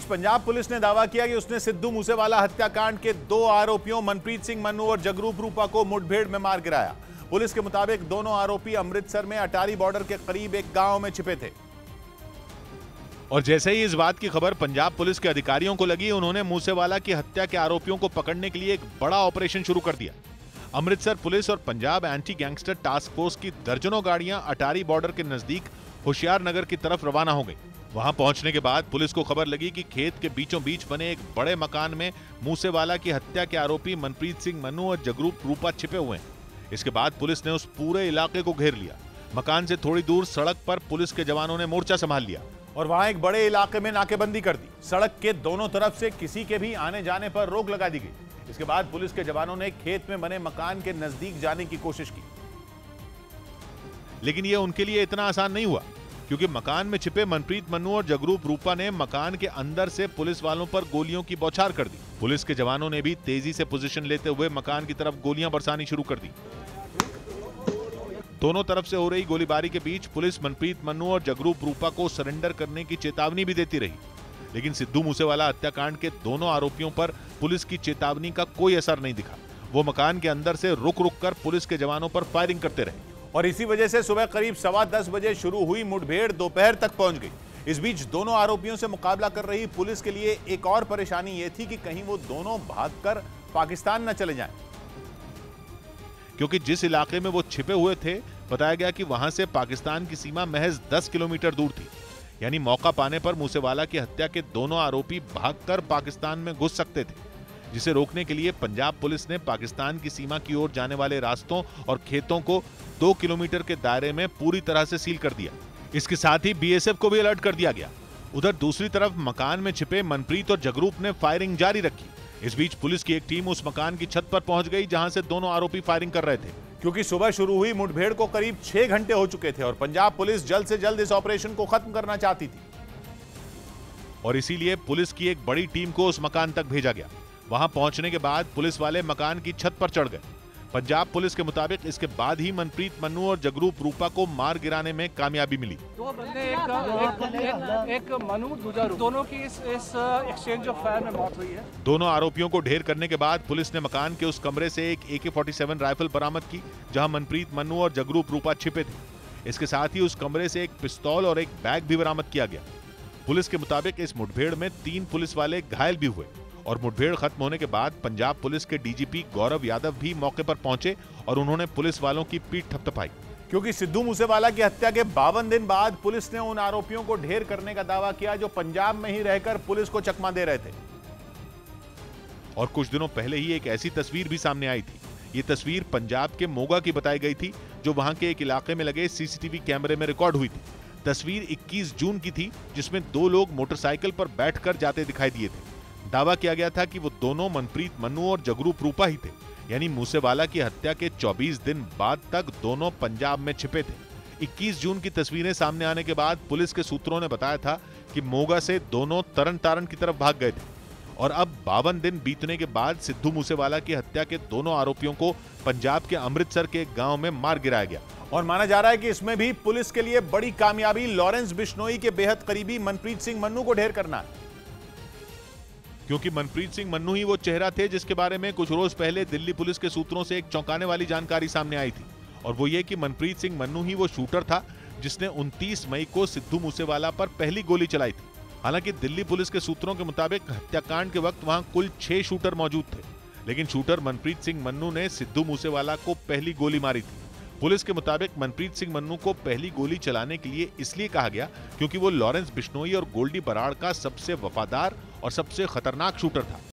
Punjab police ने दावा किया कि उसने सिद्धू मूसेवाला हत्याकांड के दो आरोपियों मनप्रीत सिंह मन्नू और जगरूप रूपा को मुठभेड़ में मार गिराया। पुलिस के मुताबिक दोनों आरोपी अमृतसर में अटारी बॉर्डर के करीब एक गाँव में छिपे थे। और जैसे ही इस बात की खबर पंजाब पुलिस के अधिकारियों को लगी, उन्होंने मूसेवाला की हत्या के आरोपियों को पकड़ने के लिए एक बड़ा ऑपरेशन शुरू कर दिया। अमृतसर पुलिस और Punjab anti gangster task force की दर्जनों गाड़ियाँ अटारी बॉर्डर के नज़दीक होशियार नगर की तरफ़ रवाना हो गई। वहाँ पहुँचने के बाद पुलिस को खबर लगी कि खेत के बीचों बीच बने एक बड़े मकान में मूसेवाला की हत्या के आरोपी मनप्रीत सिंह मनु और जगरूप रूपा छिपे हुए हैं। इसके बाद पुलिस ने उस पूरे इलाके को घेर लिया। मकान से थोड़ी दूर सड़क पर पुलिस के जवानों ने मोर्चा संभाल लिया और वहाँ एक बड़े इलाके में नाकेबंदी कर दी। सड़क के दोनों तरफ़ से किसी के भी आने जाने पर रोक लगा दी गई। इसके बाद पुलिस के जवानों ने खेत में बने मकान के नज़दीक जाने की कोशिश की। लेकिन यह उनके लिए इतना आसान नहीं हुआ। क्योंकि मकान में छिपे मनप्रीत मन्नू और जगरूप रूपा ने मकान के अंदर से पुलिस वालों पर गोलियों की बौछार कर दी। पुलिस के जवानों ने भी तेज़ी से पोजीशन लेते हुए मकान की तरफ़ गोलियाँ बरसानी शुरू कर दी। दोनों तरफ़ से हो रही गोलीबारी के बीच पुलिस मनप्रीत मन्नू और जगरूप रूपा को सरेंडर करने की चेतावनी भी देती रही। लेकिन सिद्धू मूसेवाला हत्याकांड के दोनों आरोपियों पर पुलिस की चेतावनी का कोई असर नहीं दिखा। वो मकान के अंदर से रुक रुक कर पुलिस के जवानों पर फायरिंग करते रहे। और इसी वजह से सुबह करीब सवा दस बजे शुरू हुई मुठभेड़ दोपहर तक पहुँच गई। इस बीच दोनों आरोपियों से मुकाबला कर रही पुलिस के लिए एक और परेशानी यह थी कि कहीं वो दोनों भागकर पाकिस्तान न चले जाएँ। क्योंकि जिस इलाके में वो छिपे हुए थे, बताया गया कि वहाँ से पाकिस्तान की सीमा महज 10 किलोमीटर दूर थी। यानी मौका पाने पर मूसेवाला की हत्या के दोनों आरोपी भागकर पाकिस्तान में घुस सकते थे। जिसे रोकने के लिए पंजाब पुलिस ने पाकिस्तान की सीमा की ओर जाने वाले रास्तों और खेतों को दो किलोमीटर के दायरे में पूरी तरह से सील कर दिया। इसके साथ ही बीएसएफ को भी अलर्ट कर दिया गया। उधर दूसरी तरफ़ मकान में छिपे मनप्रीत और जगरूप ने फायरिंग जारी रखी। इस बीच पुलिस की एक टीम उस मकान की छत पर पहुँच गई जहाँ से दोनों आरोपी फायरिंग कर रहे थे। क्योंकि सुबह शुरू हुई मुठभेड़ को करीब छह घंटे हो चुके थे और पंजाब पुलिस जल्द से जल्द इस ऑपरेशन को खत्म करना चाहती थी। और इसीलिए पुलिस की एक बड़ी टीम को उस मकान तक भेजा गया। वहाँ पहुँचने के बाद पुलिस वाले मकान की छत पर चढ़ गए। पंजाब पुलिस के मुताबिक इसके बाद ही मनप्रीत मन्नू और जगरूप रूपा को मार गिराने में कामयाबी मिली। दो बंदे एक एक, एक, एक मनु दूसरा दोनों की इस इस एक्सचेंज ऑफ़ फायर में मौत हुई है। दोनों आरोपियों को ढेर करने के बाद पुलिस ने मकान के उस कमरे से एक ए के राइफल बरामद की जहाँ मनप्रीत मन्नू और जगरूप रूपा छिपे थे। इसके साथ ही उस कमरे से एक पिस्तौल और एक बैग भी बरामद किया गया। पुलिस के मुताबिक इस मुठभेड़ में तीन पुलिस वाले घायल भी हुए। और मुठभेड़ खत्म होने के बाद पंजाब पुलिस के डीजीपी गौरव यादव भी मौके पर पहुँचे और उन्होंने पुलिस वालों की पीठ थपथपाई। क्योंकि सिद्धू मूसेवाला की हत्या के बावन दिन बाद पुलिस ने उन आरोपियों को ढेर करने का दावा किया जो पंजाब में ही रहकर पुलिस को चकमा दे रहे थे। और कुछ दिनों पहले ही एक ऐसी तस्वीर भी सामने आई थी। ये तस्वीर पंजाब के मोगा की बताई गई थी जो वहाँ के एक इलाके में लगे सीसीटीवी कैमरे में रिकॉर्ड हुई थी। तस्वीर 21 जून की थी जिसमें दो लोग मोटरसाइकिल पर बैठकर जाते दिखाई दिए थे। दावा किया गया था कि वो दोनों मनप्रीत मनु और जगरूप रूपा ही थे। यानी मूसेवाला की हत्या के 24 दिन बाद तक दोनों पंजाब में छिपे थे। 21 जून की तस्वीरें सामने आने के बाद पुलिस के सूत्रों ने बताया था कि मोगा से दोनों तरन तारण की तरफ़ भाग गए थे। और अब बावन दिन बीतने के बाद सिद्धू मूसेवाला की हत्या के दोनों आरोपियों को पंजाब के अमृतसर के गाँव में मार गिराया गया। और माना जा रहा है कि इसमें भी पुलिस के लिए बड़ी कामयाबी लॉरेंस बिश्नोई के बेहद करीबी मनप्रीत सिंह मन्नू को ढेर करना है। क्योंकि मनप्रीत सिंह मन्नू ही वो चेहरा थे जिसके बारे में कुछ रोज पहले दिल्ली पुलिस के सूत्रों से एक चौंकाने वाली जानकारी सामने आई थी। और वो ये कि मनप्रीत सिंह मन्नू ही वो शूटर था जिसने 29 मई को सिद्धू मूसेवाला पर पहली गोली चलाई थी। हालाँकि दिल्ली पुलिस के सूत्रों के मुताबिक हत्याकांड के वक्त वहाँ कुल छह शूटर मौजूद थे। लेकिन शूटर मनप्रीत सिंह मन्नू ने सिद्धू मूसेवाला को पहली गोली मारी थी। पुलिस के मुताबिक मनप्रीत सिंह मन्नू को पहली गोली चलाने के लिए इसलिए कहा गया क्योंकि वो लॉरेंस बिश्नोई और गोल्डी बराड़ का सबसे वफादार और सबसे खतरनाक शूटर था।